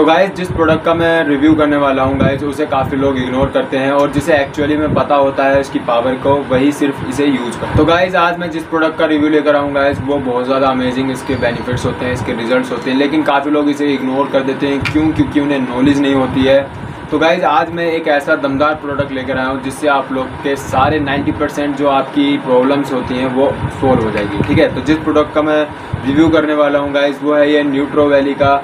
तो गाइज़ जिस प्रोडक्ट का मैं रिव्यू करने वाला हूँ गाइज़ उसे काफ़ी लोग इग्नोर करते हैं और जिसे एक्चुअली में पता होता है इसकी पावर को, वही सिर्फ़ इसे यूज़ कर तो गाइज़ आज मैं जिस प्रोडक्ट का रिव्यू लेकर आऊँ गाइज़ वो बहुत ज़्यादा अमेजिंग इसके बेनिफिट्स होते हैं, इसके रिज़ल्ट होते हैं, लेकिन काफ़ी लोग इसे इग्नोर कर देते हैं क्यों? क्योंकि उन्हें नॉलेज नहीं होती है। तो गाइज़ आज मैं एक ऐसा दमदार प्रोडक्ट लेकर आया हूँ, जिससे आप लोग के सारे 90 परसेंट जो आपकी प्रॉब्लम्स होती हैं, वो सोल्व हो जाएगी, ठीक है? तो जिस प्रोडक्ट का मैं रिव्यू करने वाला हूँ गाइज़ वो है ये न्यूट्रो वैली का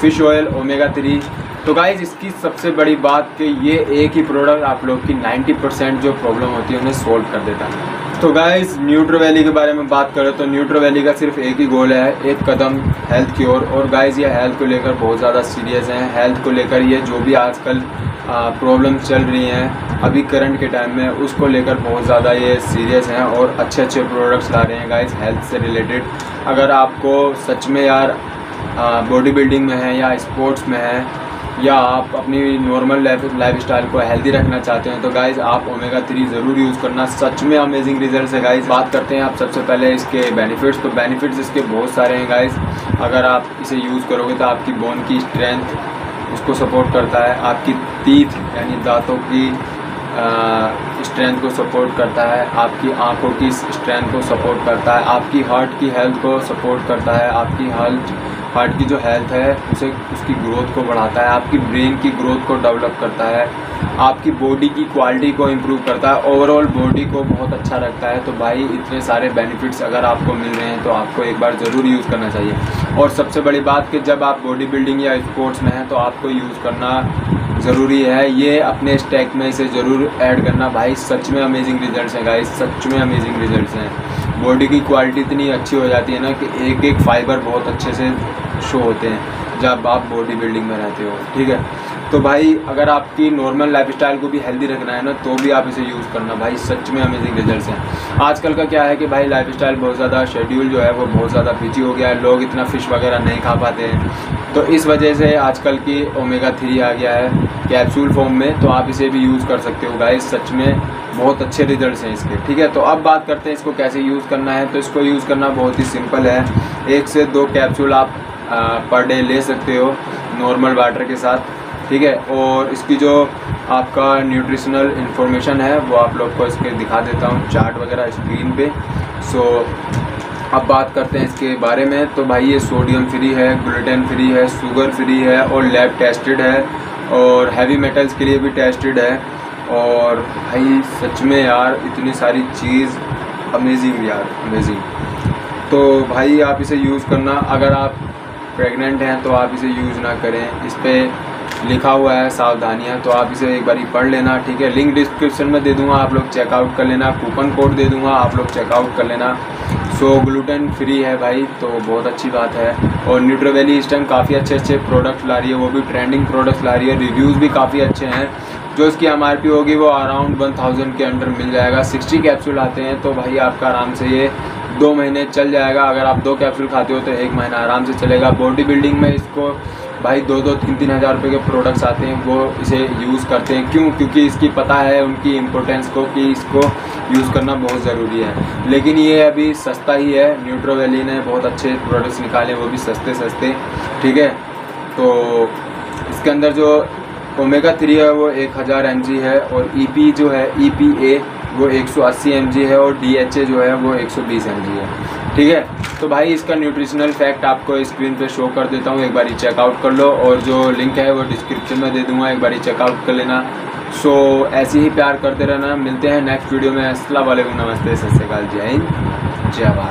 फ़िश ऑयल ओमेगा थ्री तो गाइज़ इसकी सबसे बड़ी बात कि ये एक ही प्रोडक्ट आप लोग की 90 परसेंट जो प्रॉब्लम होती है उन्हें सॉल्व कर देता है। तो गाइज़ न्यूट्रो वैली के बारे में बात करें तो न्यूट्रो वैली का सिर्फ़ एक ही गोल है, एक कदम हेल्थ की ओर। और गाइज़ ये हेल्थ को लेकर बहुत ज़्यादा सीरियस हैं। हेल्थ को लेकर ये जो भी आजकल प्रॉब्लम चल रही हैं, अभी करंट के टाइम में उसको लेकर बहुत ज़्यादा ये सीरियस हैं और अच्छे अच्छे प्रोडक्ट्स ला रहे हैं गाइज़ हेल्थ से रिलेटेड अगर आपको सच में यार बॉडी बिल्डिंग में है या स्पोर्ट्स में है, या आप अपनी नॉर्मल लाइफ लाइफ स्टाइल को हेल्दी रखना चाहते हैं तो गाइज़ आप ओमेगा थ्री ज़रूर यूज़ करना। सच में अमेजिंग रिज़ल्ट है गाइज़ बात करते हैं आप सबसे पहले इसके बेनिफिट्स तो बेनिफिट्स इसके बहुत सारे हैं गाइज़ अगर आप इसे यूज़ करोगे तो आपकी बोन की स्ट्रेंथ उसको सपोर्ट करता है। आपकी तीथ यानी दांतों की स्ट्रेंथ को सपोर्ट करता है। आपकी आँखों की स्ट्रेंथ को सपोर्ट करता है। आपकी हार्ट की हेल्थ को सपोर्ट करता है। आपकी हेल्थ हार्ट की जो हेल्थ है, उसे, उसकी ग्रोथ को बढ़ाता है, आपकी ब्रेन की ग्रोथ को डेवलप करता है, आपकी बॉडी की क्वालिटी को इम्प्रूव करता है ओवरऑल बॉडी को बहुत अच्छा रखता है। तो भाई, इतने सारे बेनिफिट्स अगर आपको मिल रहे हैं तो आपको एक बार ज़रूर यूज़ करना चाहिए। और सबसे बड़ी बात कि जब आप बॉडी बिल्डिंग या स्पोर्ट्स में हैं तो आपको यूज़ करना ज़रूरी है। ये अपने स्टैक में इसे ज़रूर ऐड करना। भाई, सच में अमेजिंग रिजल्ट्स हैं गाइस सच में अमेजिंग रिजल्ट्स हैं। बॉडी की क्वालिटी इतनी अच्छी हो जाती है ना कि एक एक फाइबर बहुत अच्छे से शो होते हैं, जब आप बॉडी बिल्डिंग में रहते हो, ठीक है? तो भाई, अगर आपकी नॉर्मल लाइफस्टाइल को भी हेल्दी रखना है ना तो भी आप इसे यूज़ करना, भाई, सच में अमेजिंग रिजल्ट्स हैं। आजकल का क्या है कि भाई लाइफस्टाइल बहुत ज़्यादा शेड्यूल जो है, वो बहुत ज़्यादा बिज़ी हो गया है, लोग इतना फ़िश वगैरह नहीं खा पाते हैं। तो इस वजह से आजकल की ओमेगा थ्री आ गया है कैप्सूल फॉर्म में तो आप इसे भी यूज़ कर सकते हो गाइस सच में बहुत अच्छे रिजल्ट्स हैं इसके, ठीक है? तो अब बात करते हैं इसको कैसे यूज़ करना है। तो इसको यूज़ करना बहुत ही सिंपल है। एक से दो कैप्सूल आप पर डे ले सकते हो नॉर्मल वाटर के साथ, ठीक है? और इसकी जो आपका न्यूट्रिशनल इन्फॉर्मेशन है, वो आप लोग को इसके दिखा देता हूँ चार्ट वगैरह स्क्रीन पे। सो अब बात करते हैं इसके बारे में। तो भाई, ये सोडियम फ्री है ग्लूटेन फ्री है शुगर फ्री है और लैब टेस्टेड है और हैवी मेटल्स के लिए भी टेस्टेड है। और भाई, सच में यार, इतनी सारी चीज़ अमेजिंग यार अमेजिंग तो भाई, आप इसे यूज़ करना, अगर आप प्रेग्नेंट हैं तो आप इसे यूज़ ना करें। इस पर लिखा हुआ है सावधानियाँ तो आप इसे एक बार पढ़ लेना, ठीक है? लिंक डिस्क्रिप्शन में दे दूँगा, आप लोग चेकआउट कर लेना। कूपन कोड दे दूँगा, आप लोग चेकआउट कर लेना। सो ग्लूटेन फ्री है भाई तो बहुत अच्छी बात है। और न्यूट्रोवेली इस टाइम काफ़ी अच्छे अच्छे प्रोडक्ट्स ला रही है, वो भी ट्रेंडिंग प्रोडक्ट्स ला रही है। रिव्यूज़ भी काफ़ी अच्छे हैं। जो इसकी एम होगी, वो अराउंड वन थाउज़ेंड के अंडर मिल जाएगा। सिक्सटी कैप्सूल आते हैं तो भाई आपका आराम से ये दो महीने चल जाएगा, अगर आप दो कैप्सूल खाते हो तो एक महीना आराम से चलेगा। बॉडी बिल्डिंग में इसको भाई दो दो, तीन तीन हज़ार रुपये के प्रोडक्ट्स आते हैं, वो इसे यूज़ करते हैं। क्यों? क्योंकि इसकी पता है उनकी इम्पोर्टेंस को कि इसको यूज़ करना बहुत ज़रूरी है। लेकिन ये अभी सस्ता ही है न्यूट्रो वैली ने बहुत अच्छे प्रोडक्ट्स निकाले, वो भी सस्ते सस्ते, ठीक है? तो इसके अंदर जो ओमेगा थ्री है, वो एक हज़ार है और ई e जो है ई पी ए वो 180 एमजी है और डी जो है वो 120 एमजी है। ठीक है? तो भाई इसका न्यूट्रिशनल फैक्ट आपको स्क्रीन पे शो कर देता हूँ। एक बार चेकआउट कर लो और जो लिंक है वो डिस्क्रिप्शन में दे दूँगा। एक बार चेकआउट कर लेना। सो so, ऐसे ही प्यार करते रहना। मिलते हैं नेक्स्ट वीडियो में। असला नमस्ते। सत श्रीकाल जय हिंद। जय भारत।